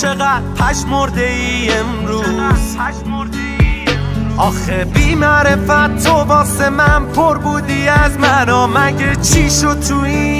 چقدر پش مرده ای امروز؟ آخه بی معرفت تو واسه من پر بودی از من مگه چی شد تو این